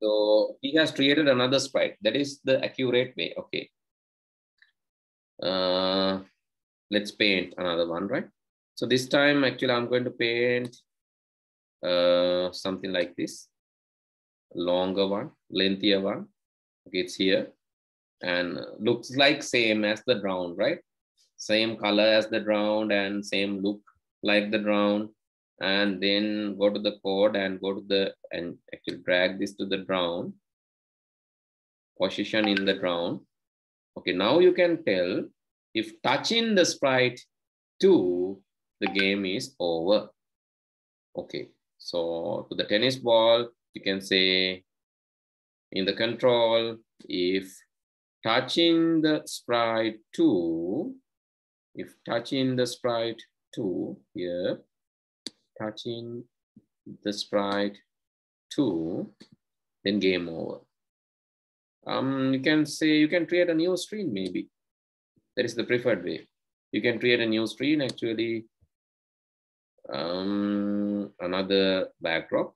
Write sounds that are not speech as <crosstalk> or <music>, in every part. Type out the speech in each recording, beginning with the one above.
So he has created another sprite. That is the accurate way. Okay. Uh, let's paint another one, right? So this time, actually, I'm going to paint uh, something like this. Longer one, lengthier one. Okay, it's here. And looks like same as the drown, right? Same color as the drown and same look like the drown and then go to the code and go to the and actually drag this to the drown position in the drown okay now you can tell if touching the sprite 2 the game is over. Okay so to the tennis ball you can say in the control if touching the sprite 2 if touching the sprite 2 here touching the sprite 2, then game over. Um, you can say, you can create a new screen maybe. That is the preferred way. You can create a new screen actually, um, another backdrop.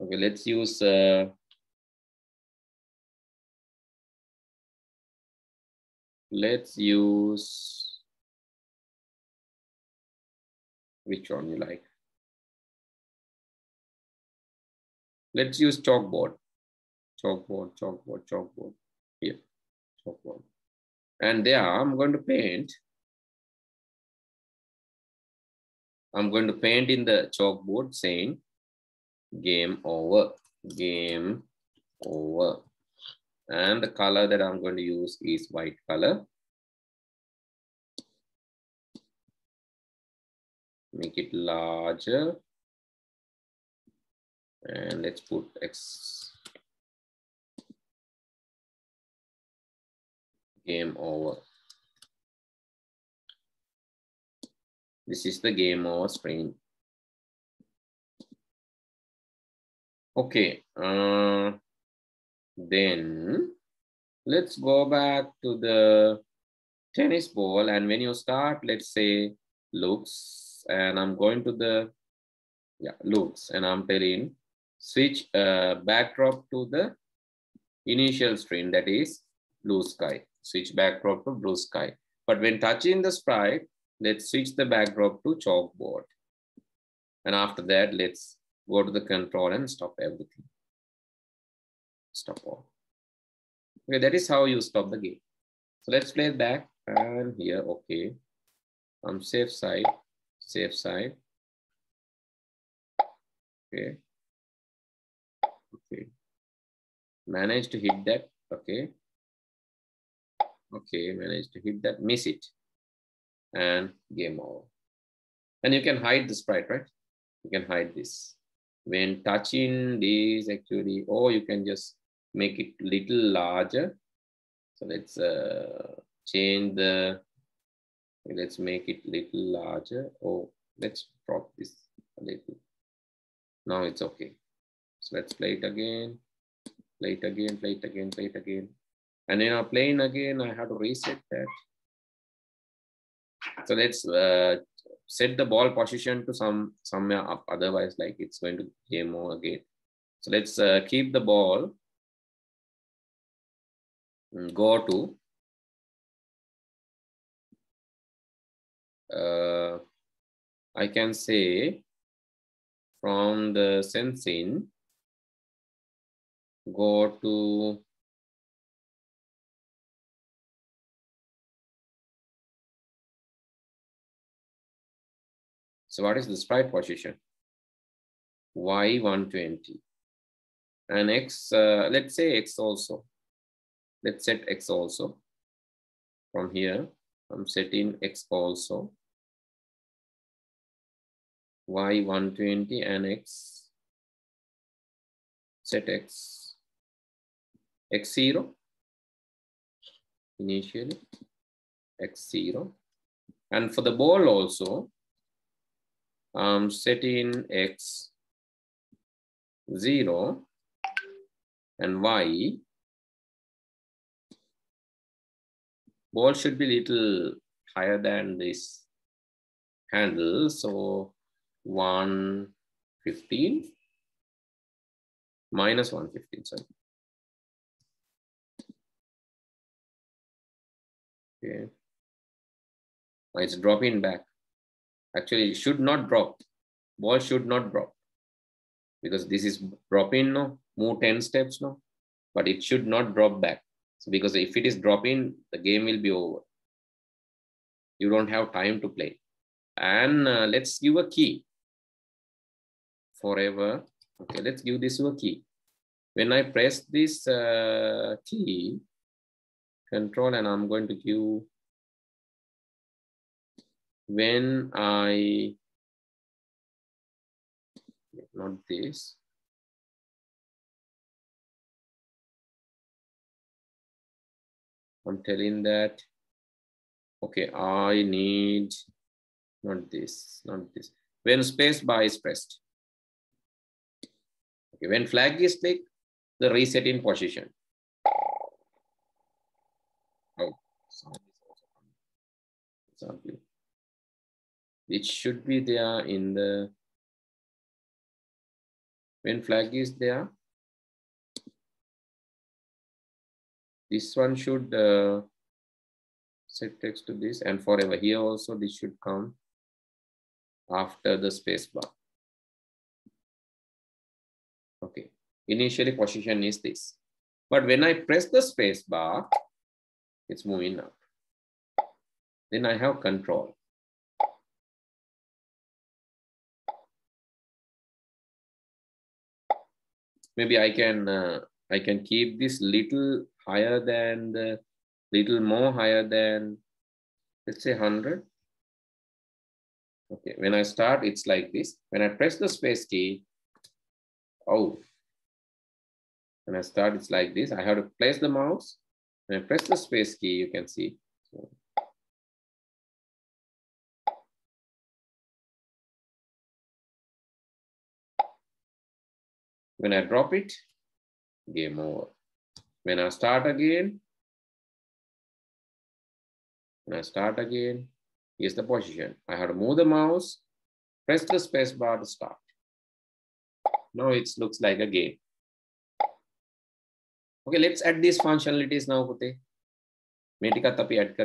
Okay, let's use uh, let's use which one you like. Let's use chalkboard. Chalkboard, chalkboard, chalkboard. Here, chalkboard. And there I'm going to paint. I'm going to paint in the chalkboard saying game over, game over. And the color that I'm going to use is white color. Make it larger. And let's put x. Game over. This is the game over screen. Okay uh, then let's go back to the tennis ball. And when you start let's say looks and I'm going to the yeah looks and I'm telling switch uh, backdrop to the initial screen that is blue sky. Switch backdrop to blue sky. But when touching the sprite, let's switch the backdrop to chalkboard. And after that, let's go to the control and stop everything. Stop all. Okay, that is how you stop the game. So let's play it back and here, okay. On safe side, safe side. Okay. Okay. Manage to hit that. Okay. Okay, manage to hit that, miss it. And game over. And you can hide the sprite, right? You can hide this. When touching this actually, or you can just make it little larger. So let's uh, change the let's make it little larger. Oh, let's drop this a little. Now it's okay. So let's play it again, play it again, play it again, play it again. And then I'm playing again, I have to reset that. So let's uh, set the ball position to some somewhere up. Otherwise, like it's going to game over again. So let's uh, keep the ball. Go to uh, I can say from the sensing, go to So what is the sprite position? Y120. And X, uh, let's say X also. Let's set X also from here. I'm setting x also. Y 120 and x. Set x. x0 initially. x0. And for the ball also, um, I'm setting x 0 and y ball should be little higher than this handle. So 115 minus 115, sorry. Okay. It's dropping back. Actually, it should not drop. Ball should not drop because this is dropping no, move 10 steps no, but it should not drop back. So because if it is dropping, the game will be over. You don't have time to play. And uh, let's give a key forever. Okay, let's give this a key. When I press this uh, key, control, and I'm going to give when I, not this, I'm telling that, okay, I need, not this, not this. When space bar is pressed. Okay, when flag is clicked, the reset in position. Oh, something. It should be there in the, when flag is there, this one should uh, set text to this and forever here also this should come after the space bar. Okay, initially position is this. But when I press the space bar, it's moving up. Then I have control. Maybe I can uh, I can keep this little higher than the little more higher than let's say 100. Okay, when I start, it's like this. When I press the space key, oh, when I start, it's like this. I have to place the mouse. When I press the space key, you can see. So, when I drop it, game over. When I start again, when I start again, here's the position. I have to move the mouse, press the space bar to start. Now it looks like a game. Okay, let's add these functionalities now, tapi add.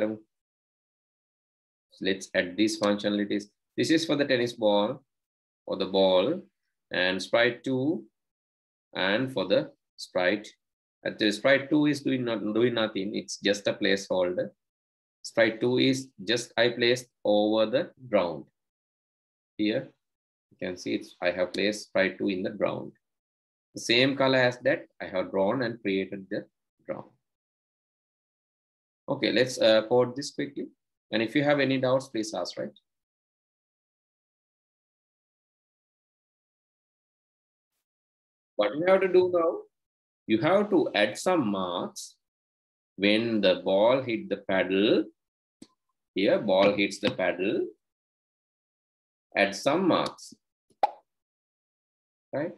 Let's add these functionalities. This is for the tennis ball or the ball and sprite 2 and for the sprite. At the sprite 2 is doing, not, doing nothing. It's just a placeholder. Sprite 2 is just I placed over the ground. Here, can see it's I have placed sprite 2 in the ground. The same color as that, I have drawn and created the ground. Okay, let's uh, code this quickly. And if you have any doubts, please ask, right? What you have to do now, you have to add some marks when the ball hit the paddle. Here, ball hits the paddle. Add some marks, right?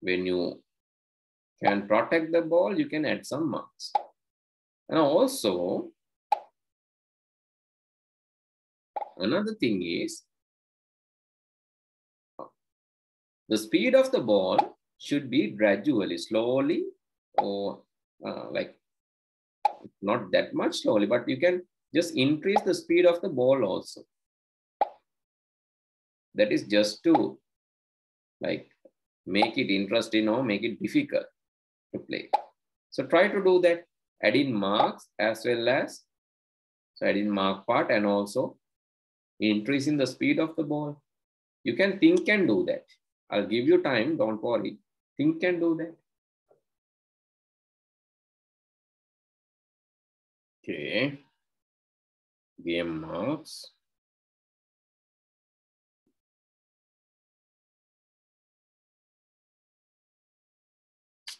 When you can protect the ball, you can add some marks. And also, another thing is, the speed of the ball should be gradually, slowly, or uh, like not that much slowly, but you can just increase the speed of the ball also. That is just to like make it interesting or make it difficult to play. So try to do that, add in marks as well as, so add in mark part and also increasing the speed of the ball. You can think and do that. I'll give you time, don't worry. Think and do that. Okay. Game marks.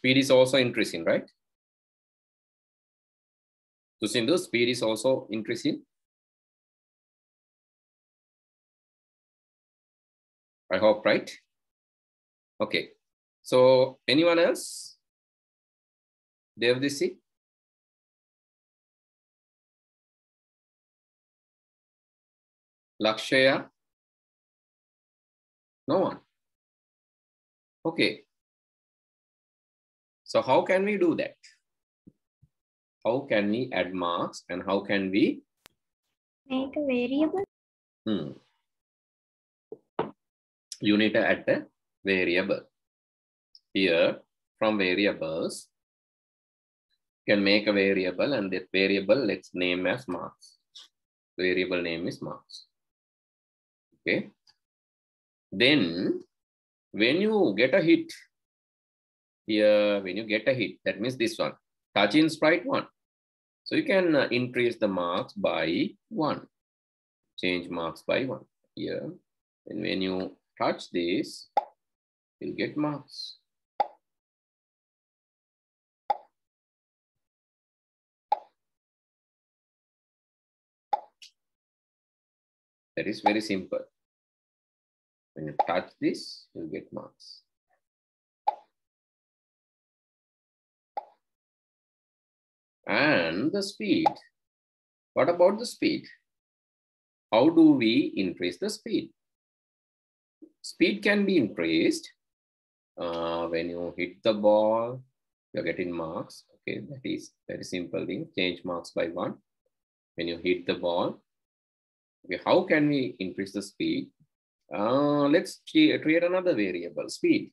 Speed is also increasing, right? So the speed is also increasing. I hope, right? Okay. So anyone else? Devdisi? Lakshaya? No one. Okay. So how can we do that? How can we add marks and how can we Make a variable. Hmm. You need to add a variable. Here, from variables, you can make a variable and that variable let's name as marks. Variable name is marks. Okay. Then, when you get a hit, here, when you get a hit, that means this one, touch in sprite one. So you can uh, increase the marks by one, change marks by one here. And when you touch this, you'll get marks. That is very simple. When you touch this, you'll get marks. And the speed. What about the speed? How do we increase the speed? Speed can be increased uh, when you hit the ball, you're getting marks. Okay, that is very simple thing. Change marks by one. When you hit the ball, okay, how can we increase the speed? Uh, let's create another variable, speed.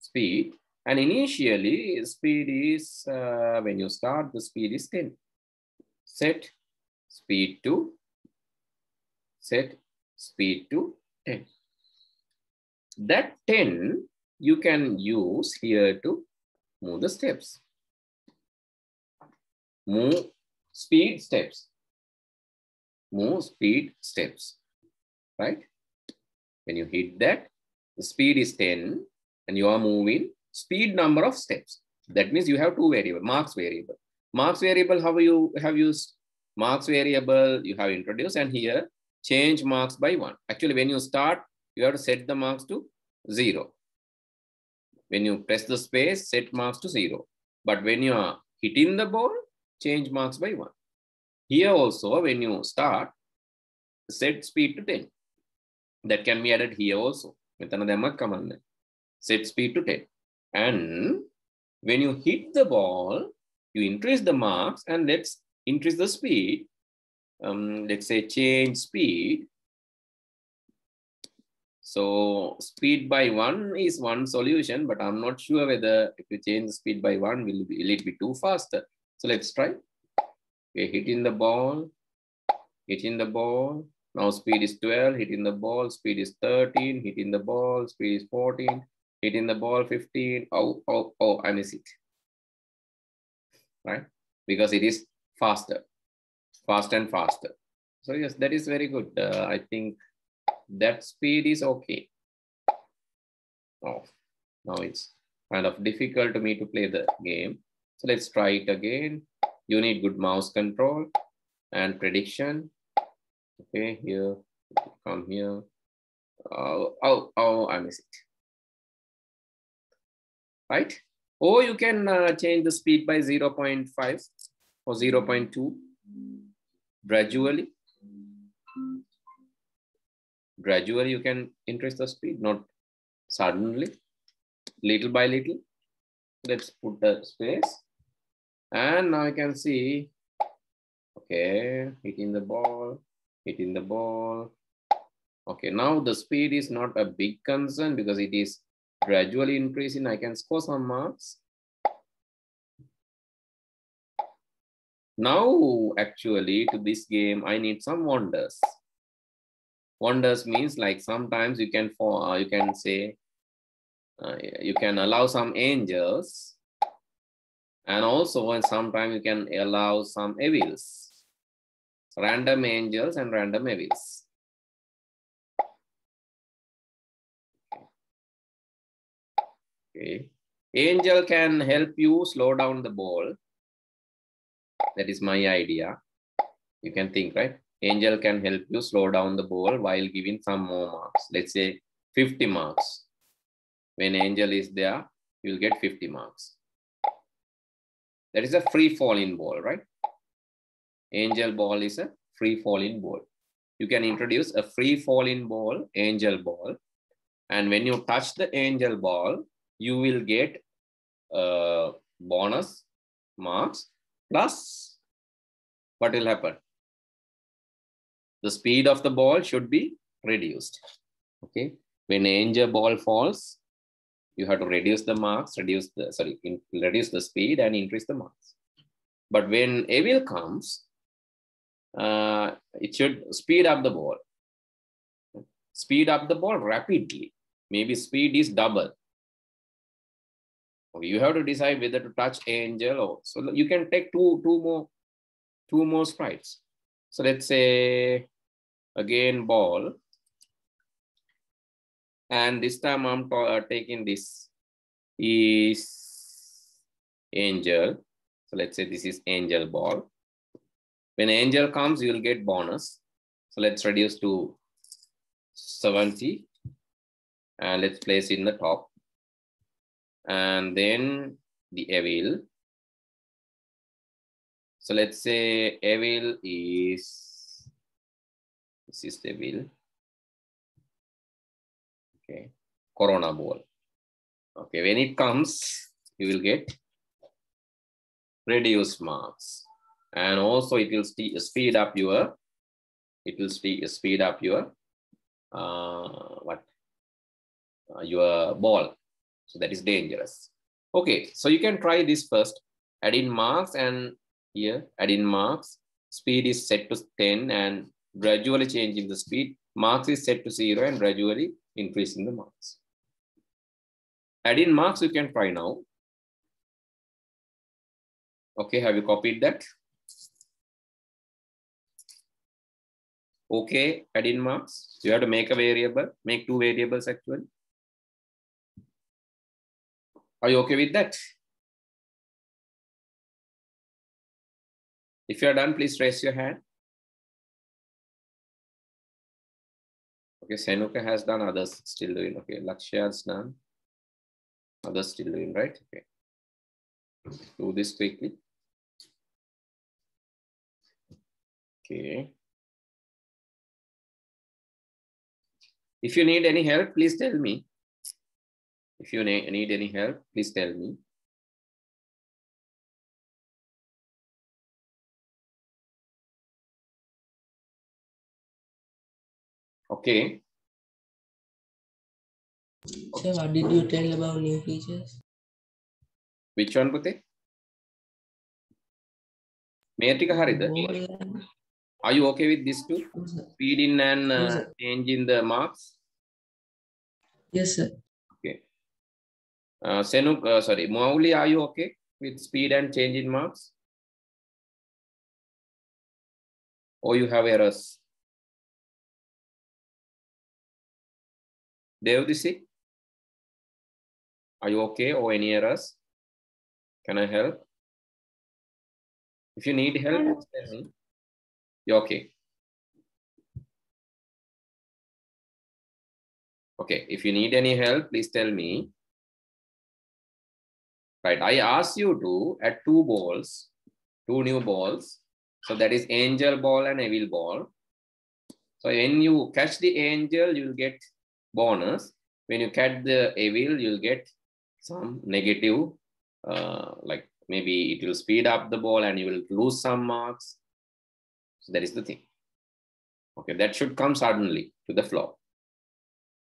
Speed. And initially, speed is, uh, when you start, the speed is 10. Set speed to, set speed to 10. That 10 you can use here to move the steps. Move speed steps. Move speed steps, right? When you hit that, the speed is 10 and you are moving speed number of steps. That means you have two variable, marks variable. Marks variable, how you have used marks variable, you have introduced and here change marks by one. Actually, when you start, you have to set the marks to zero. When you press the space, set marks to zero. But when you are hitting the ball, change marks by one. Here also, when you start, set speed to 10. That can be added here also. With another mark command, set speed to 10. And when you hit the ball, you increase the marks and let's increase the speed. Um, let's say change speed. So speed by one is one solution, but I'm not sure whether if you change the speed by one, will, be, will it be too faster? So let's try. Okay, hitting the ball, hitting the ball. Now speed is 12, hitting the ball, speed is 13, hitting the ball, speed is 14, hitting the ball 15. Oh, oh, oh, I miss it. Right? Because it is faster, faster and faster. So yes, that is very good. Uh, I think that speed is okay. Oh, now it's kind of difficult to me to play the game. So let's try it again. You need good mouse control and prediction. Okay, here, come here. Oh, oh, oh, I miss it right? Or you can uh, change the speed by 0 0.5 or 0 0.2 gradually. Gradually, you can increase the speed, not suddenly, little by little. Let's put the space. And now I can see, okay, hitting the ball, hitting the ball. Okay, now the speed is not a big concern because it is gradually increasing, I can score some marks. Now, actually, to this game, I need some wonders. Wonders means like sometimes you can for uh, you can say uh, you can allow some angels, and also and sometimes you can allow some evils, random angels and random evils. Okay. Angel can help you slow down the ball. That is my idea. You can think, right? Angel can help you slow down the ball while giving some more marks. Let's say 50 marks. When Angel is there, you'll get 50 marks. That is a free falling ball, right? Angel ball is a free falling ball. You can introduce a free falling ball, angel ball. And when you touch the angel ball, you will get uh, bonus marks plus what will happen? The speed of the ball should be reduced. Okay. When angel ball falls, you have to reduce the marks, reduce the, sorry, in, reduce the speed and increase the marks. But when evil comes, uh, it should speed up the ball. Speed up the ball rapidly. Maybe speed is double. You have to decide whether to touch angel or so you can take two two more two more sprites. So let's say again ball. And this time I'm uh, taking this is angel. So let's say this is angel ball. When angel comes, you'll get bonus. So let's reduce to 70 and let's place in the top. And then the evil. So let's say evil is, this is the evil. Okay, corona ball. Okay, when it comes, you will get reduced marks. And also it will speed up your, it will speed up your, uh, what, uh, your ball. So that is dangerous. Okay, so you can try this first. Add in marks and here add in marks. Speed is set to 10 and gradually changing the speed. Marks is set to zero and gradually increasing the marks. Add in marks you can try now. Okay, have you copied that? Okay, add in marks. You have to make a variable, make two variables actually. Are you okay with that? If you are done, please raise your hand. Okay, Senuka has done, others still doing. Okay, Lakshya has done. Others still doing, right? Okay. Do this quickly. Okay. If you need any help, please tell me. If you need any help, please tell me. Okay. So what did you tell about new features? Which one, Pute? Metrika Harida. Are you okay with these two? Feed in and uh, change in the marks? Yes, sir. Uh, Senuk, uh, sorry, Mauli, are you okay with speed and change in marks? Or you have errors? Devdisi, are you okay or any errors? Can I help? If you need help, tell me. You're okay. Okay, if you need any help, please tell me. Right, I asked you to add two balls, two new balls. So that is angel ball and evil ball. So when you catch the angel, you'll get bonus. When you catch the evil, you'll get some negative, uh, like maybe it will speed up the ball and you will lose some marks. So that is the thing. Okay, that should come suddenly to the floor.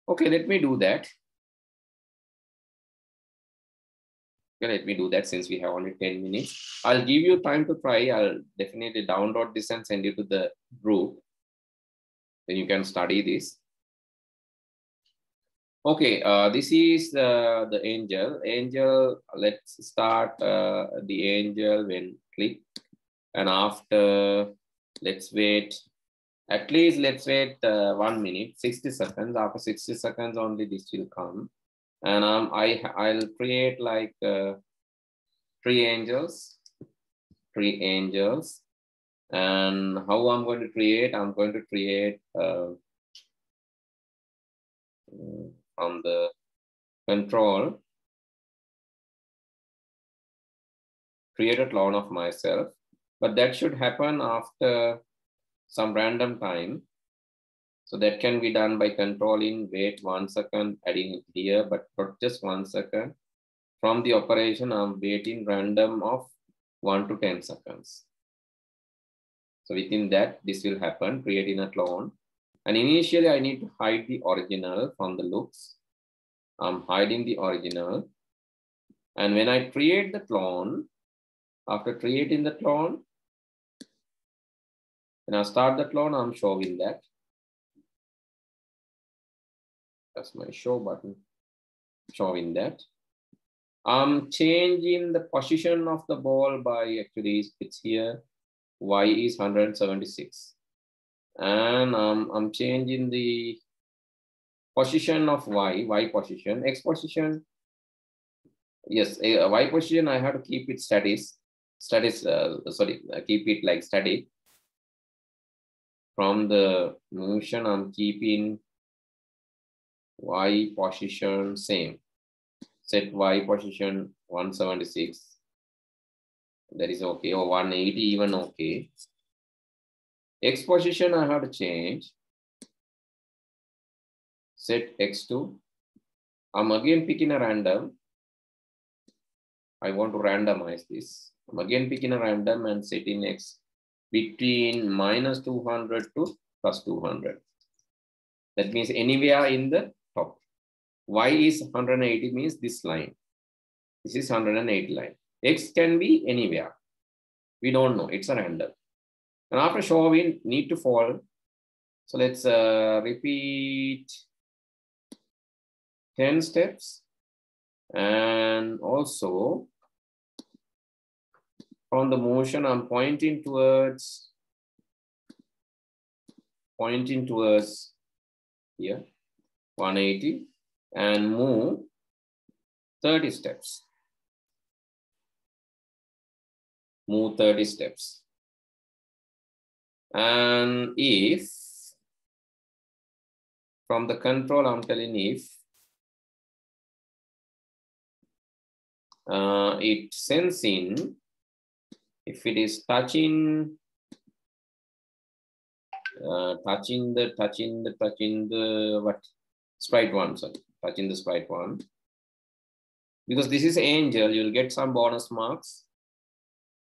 Okay, let me do that. Okay, let me do that since we have only 10 minutes. I'll give you time to try. I'll definitely download this and send you to the group. Then you can study this. Okay, uh, this is uh, the angel. Angel, let's start uh, the angel when click. And after, let's wait. At least let's wait uh, one minute, 60 seconds. After 60 seconds only this will come. And um, I, I'll create like uh, three angels, three angels. And how I'm going to create, I'm going to create uh, from the control, create a clone of myself, but that should happen after some random time. So that can be done by controlling wait one second, adding it here, but not just one second. From the operation, I'm waiting random of 1 to 10 seconds. So within that, this will happen, creating a clone. And initially, I need to hide the original from the looks. I'm hiding the original. And when I create the clone, after creating the clone, when I start the clone, I'm showing that. That's my show button, showing that. I'm changing the position of the ball by actually it's here. Y is 176. And um, I'm changing the position of Y, Y position, X position. Yes, a, Y position, I have to keep it steady. Status, uh, sorry, keep it like steady. From the motion, I'm keeping Y position same. Set Y position 176. That is okay, or 180 even okay. X position I have to change. Set X2. I'm again picking a random. I want to randomize this. I'm again picking a random and setting X between minus 200 to plus 200. That means anywhere in the. Y is 180 means this line. This is 180 line. X can be anywhere. We don't know, it's a random. And after show, we need to fall. So let's uh, repeat 10 steps. And also from the motion, I'm pointing towards, pointing towards here, 180 and move 30 steps. Move 30 steps. And if from the control, I'm telling if uh, it sends in, if it is touching, uh, touching the, touching the, touching the, what, sprite one, sorry, touching the sprite one. Because this is angel, you'll get some bonus marks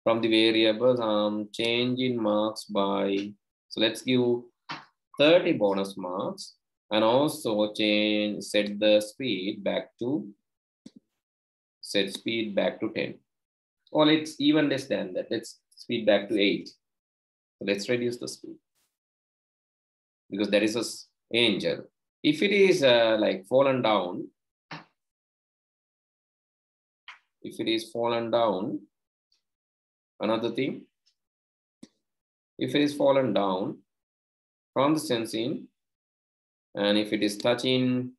from the variables. Um, I'm changing marks by, so let's give 30 bonus marks and also change, set the speed back to, set speed back to 10. Or it's even less than that. Let's speed back to eight. So let's reduce the speed because there is a angel. If it is uh, like fallen down, if it is fallen down, another thing, if it is fallen down from the sensing, and if it is touching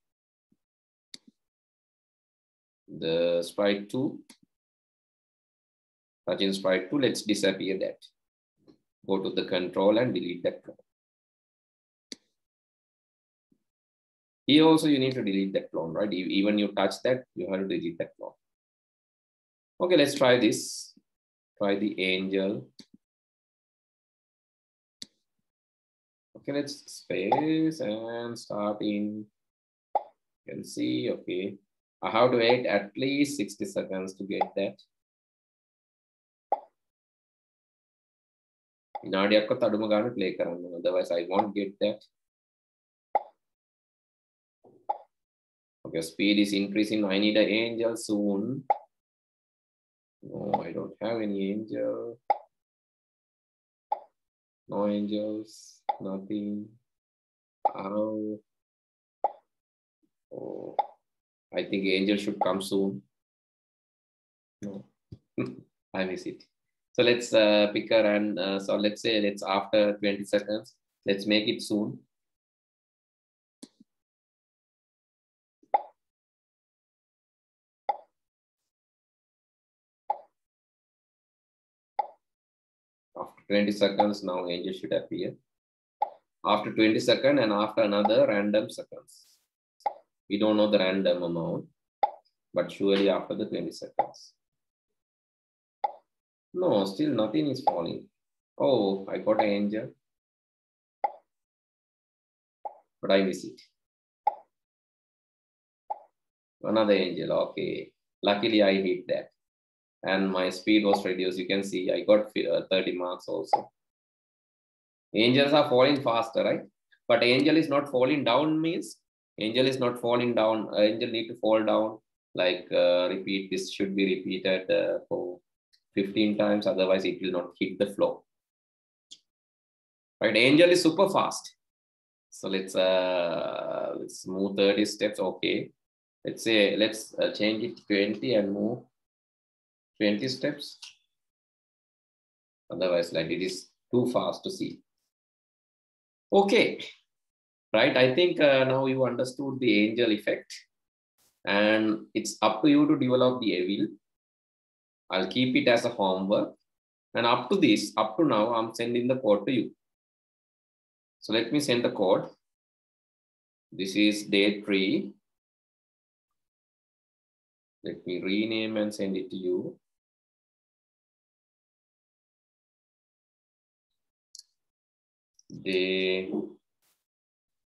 the sprite 2, touching sprite 2, let's disappear that. Go to the control and delete that. Here also you need to delete that clone, right? Even you touch that, you have to delete that clone. Okay, let's try this. Try the angel. Okay, let's space and start in. You can see, okay. I have to wait at least 60 seconds to get that. විනාඩියක්වත් අඩුම ගන්න play කරන්න otherwise I won't get that. Okay, speed is increasing. I need an angel soon. No, I don't have any angel. No angels, nothing. How? Oh, I think angel should come soon. No, <laughs> I miss it. So let's uh, pick her and uh, so let's say let's after 20 seconds, let's make it soon. After 20 seconds, now angel should appear. After 20 seconds and after another random seconds. We don't know the random amount, but surely after the 20 seconds. No, still nothing is falling. Oh, I got an angel. But I miss it. Another angel, okay. Luckily, I hit that. And my speed was reduced. You can see I got uh, 30 marks also. Angels are falling faster, right? But angel is not falling down means angel is not falling down. Angel need to fall down. Like uh, repeat, this should be repeated uh, for 15 times. Otherwise, it will not hit the floor. Right? Angel is super fast. So let's uh, let's move 30 steps. Okay. Let's say let's uh, change it to 20 and move 20 steps. Otherwise, like it is too fast to see. Okay, right. I think uh, now you understood the angel effect, and it's up to you to develop the evil. I'll keep it as a homework, and up to this, up to now, I'm sending the code to you. So let me send the code. This is day three. Let me rename and send it to you. Day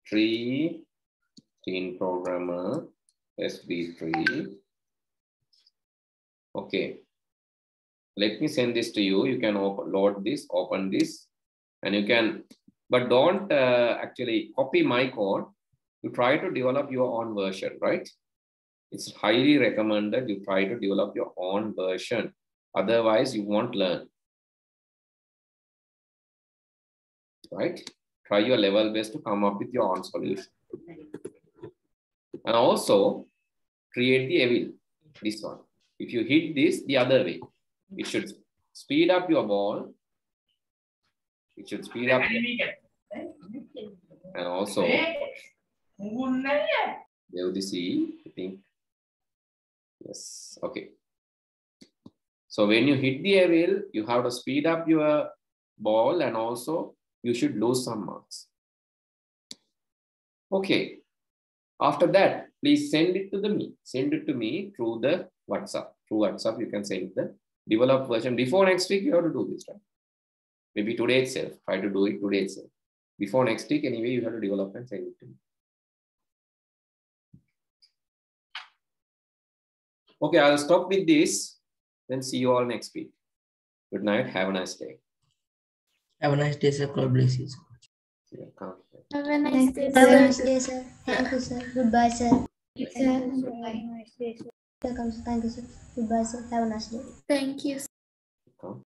three, teen programmer, SB3. Okay. Let me send this to you. You can load this, open this, and you can, but don't uh, actually copy my code. You try to develop your own version, right? It's highly recommended you try to develop your own version. Otherwise, you won't learn. Right? Try your level best to come up with your own solution. And also create the evil, this one. If you hit this the other way, it should speed up your ball. It should speed up. And also, Devdisi, I think. Yes, okay. So when you hit the evil, you have to speed up your ball and also you should lose some marks. Okay. After that, please send it to the me. Send it to me through the WhatsApp. Through WhatsApp, you can send the developed version. Before next week, you have to do this, right? Maybe today itself. Try to do it today itself. Before next week, anyway, you have to develop and send it to me. Okay, I'll stop with this. Then see you all next week. Good night. Have a nice day. Have a nice day, sir. God bless you. Yeah, come. Have a nice day, you. Have a sir. nice day, sir. Thank you, sir. Goodbye, sir. Sir. Have a nice day, sir. Thank you, sir. Goodbye, sir. Have a nice day. Thank you,